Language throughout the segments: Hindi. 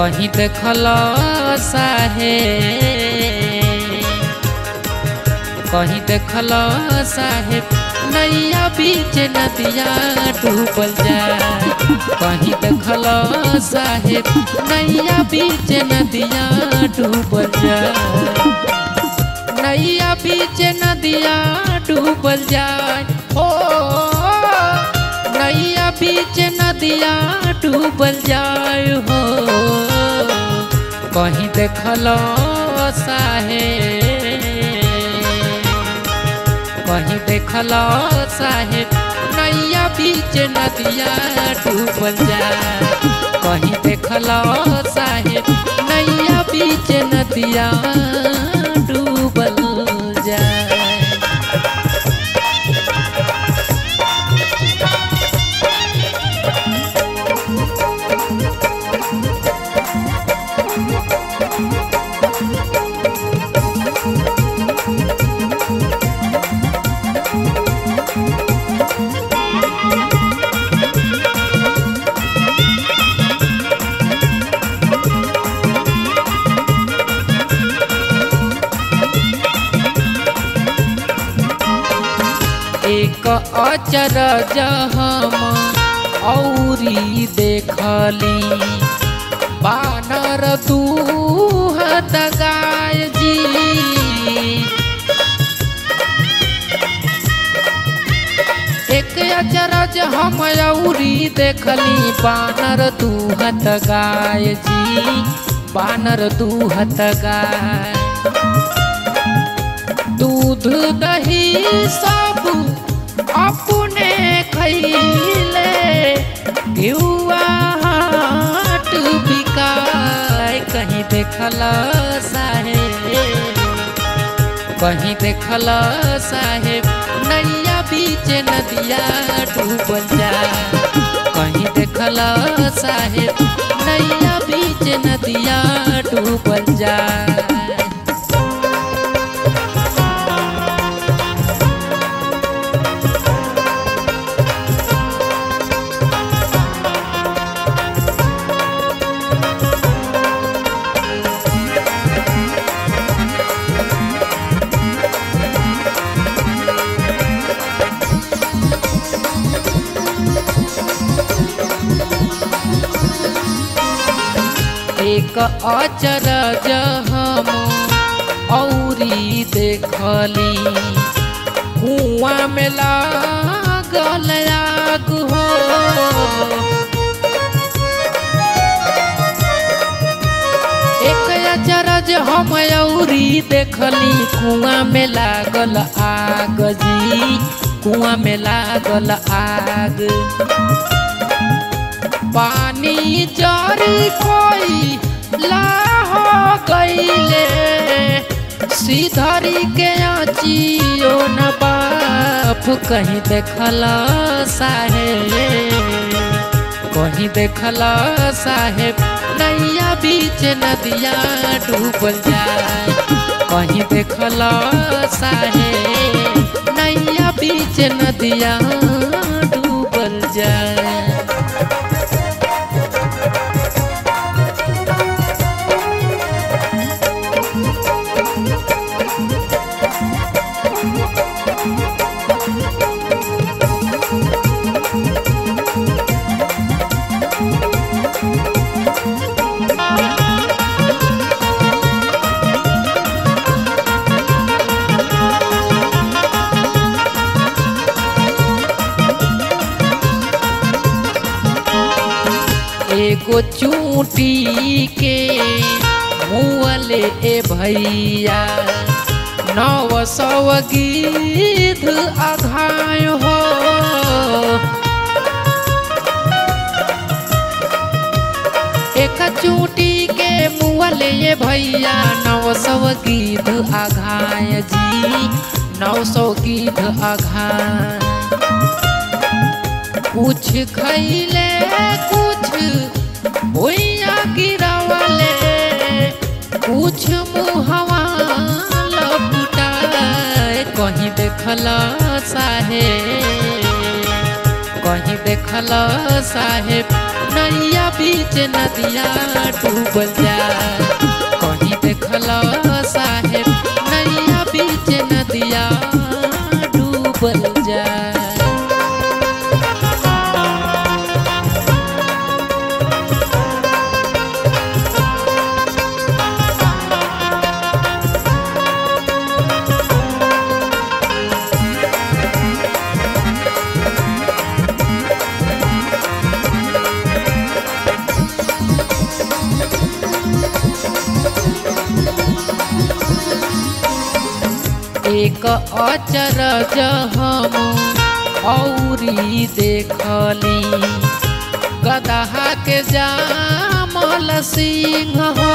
कहीं देखल साहे। कहीं देखल साहेब नैया बीच नदिया डूबल जाए कहीं देखल साहेब नैया बीच नदिया डूबल जाए नैया बीच नदिया डूबल जाए ओ नैया बीच नदिया डूबल जाए हो। कहीं देखल साहे। कहीं देखल साहेब नैया बीच नदिया डूबल जाए कहीं देखल साहेब नैया बीच नदिया एक अचरज हम औरी देखली। बानर दूहत गाय जी। एक अचरज हम औरी देखली। बानर दूहत गाय जी। बानर दूहत गाय। दूध दही सब अपने खैले हाट बिकाय कहीं देखल साहेब, कहीं देखल साहेब, नैया बीच नदिया डूबल जा कहीं देखल साहेब, नैया बीच नदिया डूबल जाए। अचरज हम औरी देखली। कुआँ में लागल आग हो। एक अचरज हम औरी देखली। कुआँ में लागल आग जी। कुआँ में लागल आग। पानी जारी कोई सीधरी के आचियो न बाप, कहीं देखल साहेब। कहीं देखल साहेब, नैया बीच नदिया डूबल जाए। कहीं देखल साहेब, नैया बीच नदिया डूबल जाए। चूटी के मुँहले ए भैया। नौ सौ गीध अघाय हो। एक चूटी के मुँहले ए भैया नौ सौ गीध अघाय जी। नौ सौ गीध अघाय। कुछ खैले कुछ गिरवले कुछ मुहवा लपुटाए कहीं देखल साहेब कहीं देखल साहेब नैया बीच नदिया डूबल जा कहीं देखल साहेब नैया बीच एक अचरज हम औरी देखली। गदहा के जामल सिंह हो।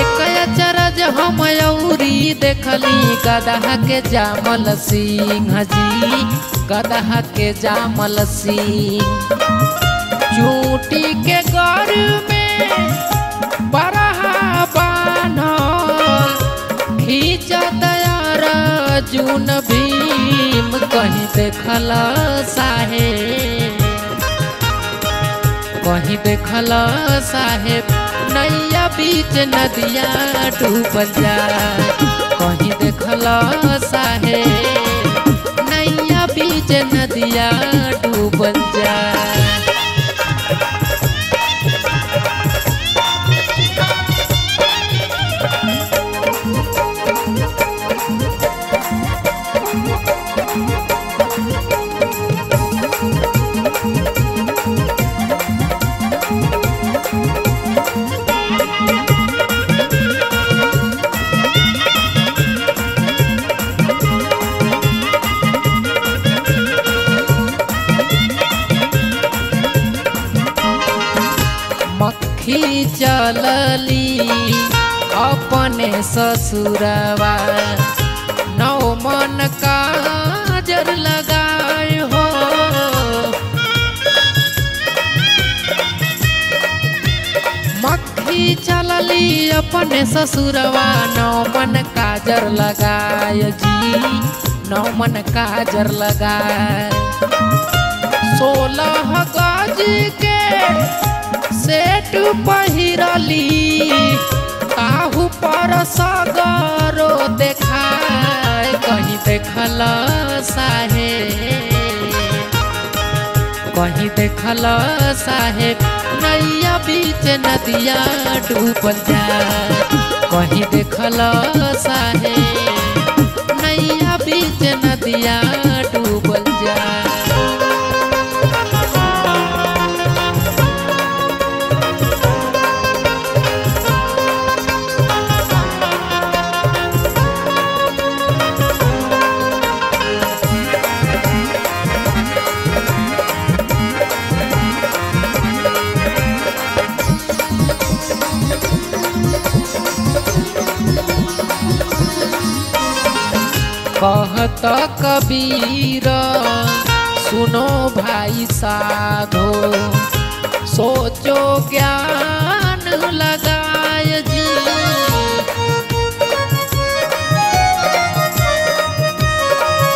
एक अचरज हम औरी देखली। गदहा के जामल सिंह जी। गदहा के जामल सिंह। चूटी के घर में जून भीम कहीं देखल साहे कहीं देखल साहेब, नैया बीच नदिया डूबल जाए कहीं देखल साहेब, नैया बीच नदिया डूबल जाए अपने ससुरवा, नौ मन काजर लगाए हो। मक्खी चलली अपने ससुरवा, नौ मन काजर लगाए जी, नौ मन काजर लगाए। सोलह गज के सेट पहिरली, काहू पर सगरो देखा कहीं देखल साहे। कहीं देखल साहेब नैया बीच नदिया डूबल जाए कहीं देखल साहेब नैया बीच नदिया कहत कबीर, सुनो भाई साधो, सोचो ज्ञान लगाय जी।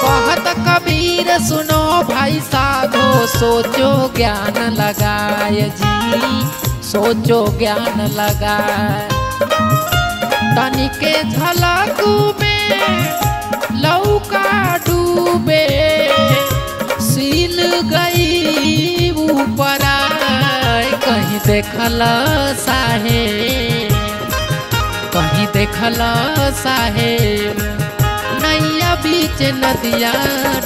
कहत कबीर, सुनो भाई साधो, सोचो ज्ञान लगाय जी। सोचो ज्ञान लगाय। तनिके झलक में लौका डूबे, सील गई ऊपर कहीं देखल साहे कहीं देखल साहे नैया बीच नदिया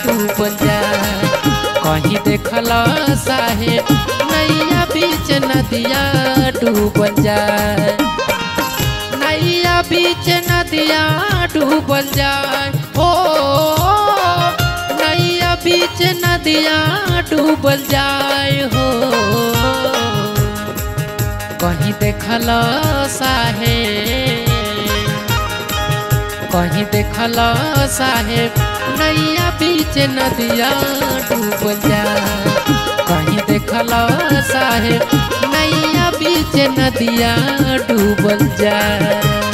डूबल जाए। कहीं देखल साहे नैया बीच नदिया जाए। नैया बीच नदिया डूबल जाए। ओ नैया बीच नदिया डूबल जाए। हो, कहीं देखल साहे। कहीं देखल साहेब नैया बीच नदिया डूबल जाए। कहीं देखल साहेब नैया बीच नदिया डूबल जाए।